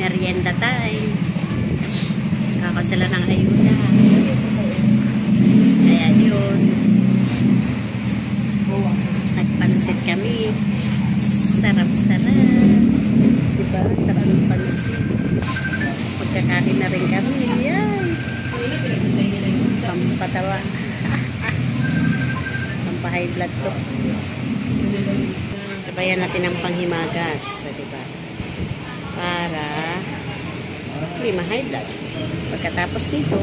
merienda time. Kako sila ng ayuda. Kaya yun. Nagpansit kami. Sarap-sarap. Diba? Sarap ng pansit. Magkakain na rin kami. Yan. Pampatawa. Pampahay blood to. Sabayan natin ang panghimagas. Diba? Para hindi ma-high blood. Pagkatapos nito,